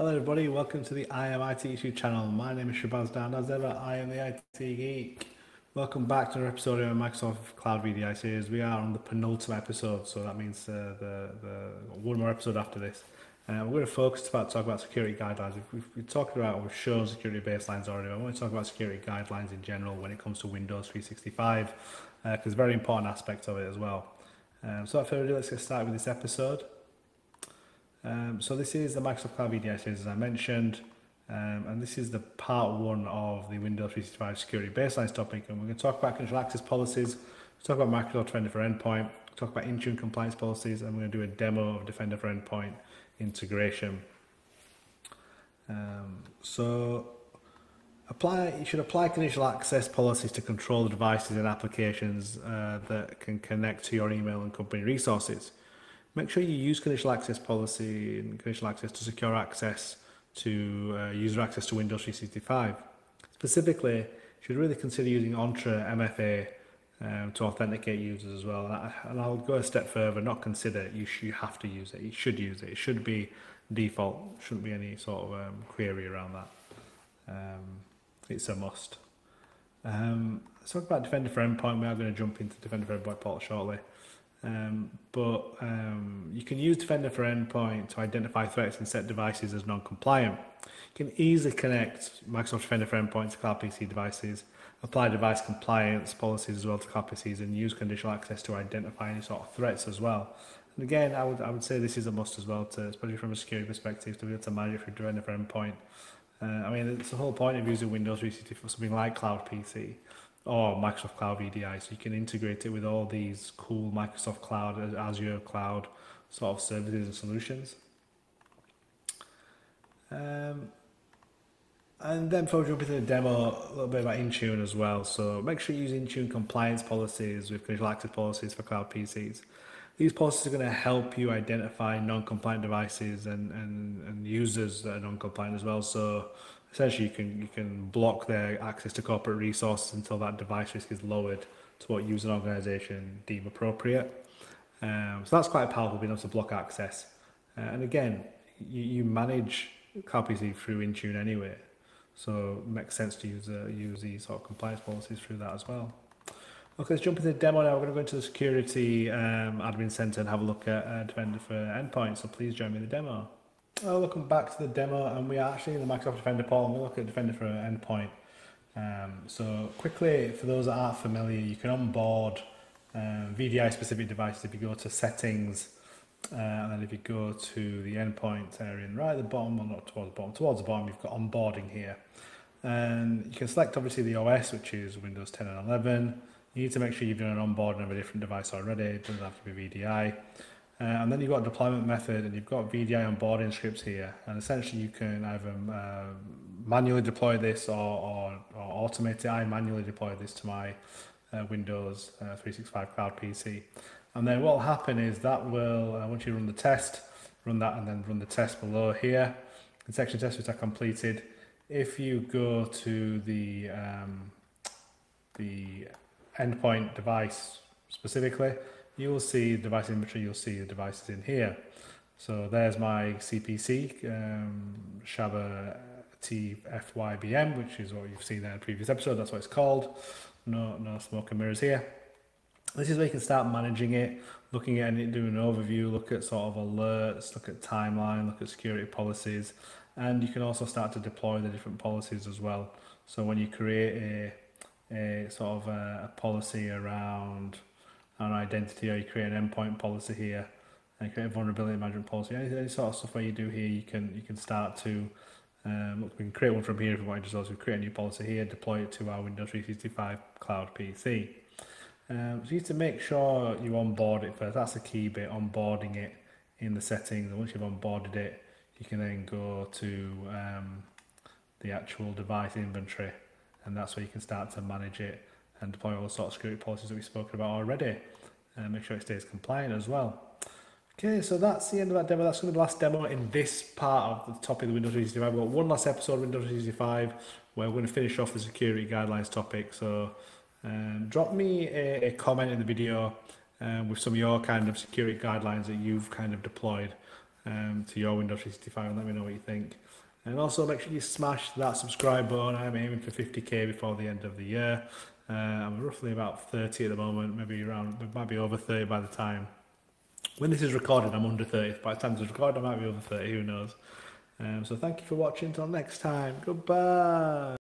Hello everybody, welcome to the I Am IT YouTube channel. My name is Shabaz Darr. As ever, I am the IT Geek. Welcome back to another episode of Microsoft Cloud VDI series. We are on the penultimate episode, so that means uh, the, the one more episode after this. Uh, we're going to focus about talk about security guidelines. We've, we've, talked about, we've shown security baselines already. I want to talk about security guidelines in general when it comes to Windows 365, because uh, very important aspect of it as well. Um, so without further ado, let's get started with this episode. Um, so this is the Microsoft Cloud VDI series, as I mentioned, um, and this is the part one of the Windows 365 security baselines topic. And we're going to talk about conditional access policies, talk about Microsoft Defender for Endpoint, talk about Intune compliance policies, and we're going to do a demo of Defender for Endpoint integration. Um, so apply you should apply conditional access policies to control the devices and applications uh, that can connect to your email and company resources. Make sure you use conditional access policy and conditional access to secure access to uh, user access to Windows 365. Specifically, you should really consider using Entra MFA um, to authenticate users as well. And, I, and I'll go a step further, not consider you, you have to use it. You should use it. It should be default. Shouldn't be any sort of um, query around that. Um, it's a must. Um, let's talk about Defender for Endpoint. We are going to jump into Defender for Endpoint portal shortly. Um, but um, you can use Defender for Endpoint to identify threats and set devices as non-compliant. You can easily connect Microsoft Defender for Endpoint to Cloud PC devices, apply device compliance policies as well to Cloud PCs, and use conditional access to identify any sort of threats as well. And again, I would I would say this is a must as well, to especially from a security perspective, to be able to manage it through Defender for Endpoint. Uh, I mean, it's the whole point of using Windows 365 for something like Cloud PC or Microsoft Cloud VDI. So you can integrate it with all these cool Microsoft Cloud, Azure Cloud sort of services and solutions. Um, and then before we jump into the demo, a little bit about Intune as well. So make sure you use Intune compliance policies with conditional access policies for cloud PCs. These policies are going to help you identify non-compliant devices and, and, and users that are non-compliant as well. So essentially you can you can block their access to corporate resources until that device risk is lowered to what an organization deem appropriate. Um, so that's quite powerful being able to block access. Uh, and again, you, you manage CloudPC through Intune anyway. So it makes sense to use uh, use these sort of compliance policies through that as well. Okay, let's jump into the demo now. We're going to go into the security um, admin center and have a look at uh, Defender for Endpoint. So please join me in the demo. Oh, welcome back to the demo, and we are actually in the Microsoft Defender portal, and we look at Defender for Endpoint. Um, so quickly, for those that aren't familiar, you can onboard um, VDI-specific devices if you go to Settings, uh, and then if you go to the Endpoint area, and right at the bottom, well not towards the bottom, towards the bottom, you've got Onboarding here. And you can select obviously the OS, which is Windows 10 and 11. You need to make sure you've done an onboarding of a different device already, it doesn't have to be VDI. Uh, and then you've got a deployment method and you've got VDI onboarding scripts here. And essentially you can either uh, manually deploy this or, or, or, automate it. I manually deploy this to my uh, Windows uh, 365 Cloud PC. And then what will happen is that will, uh, once you run the test, run that and then run the test below here. Inspection test which I completed. If you go to the, um, the endpoint device specifically, you will see device inventory, you'll see the devices in here. So there's my CPC, um, Shaba TFYBM, which is what you've seen in a previous episode. That's what it's called. No, no smoke and mirrors here. This is where you can start managing it, looking at it, doing an overview, look at sort of alerts, look at timeline, look at security policies, and you can also start to deploy the different policies as well. So when you create a, a sort of a, a policy around an identity or you create an endpoint policy here and create a vulnerability management policy. Any, any sort of stuff where you do here, you can you can start to um, look, we can create one from here if we want to just create a new policy here, deploy it to our Windows 365 cloud PC. Um, so you need to make sure you onboard it first. That's the key bit, onboarding it in the settings. And once you've onboarded it, you can then go to um, the actual device inventory, and that's where you can start to manage it and deploy all the sort of security policies that we've spoken about already. And make sure it stays compliant as well. Okay, so that's the end of that demo. That's going to be the last demo in this part of the topic of Windows 365. We've got one last episode of Windows 365 where we're going to finish off the security guidelines topic. So um, drop me a, a, comment in the video um, with some of your kind of security guidelines that you've kind of deployed um, to your Windows 365 and let me know what you think. And also make sure you smash that subscribe button. I'm aiming for 50k before the end of the year. Uh, I'm roughly about 30 at the moment, maybe around, it might be over 30 by the time. When this is recorded, I'm under 30. By the time this is recorded, I might be over 30, who knows. Um, so thank you for watching. Until next time, goodbye.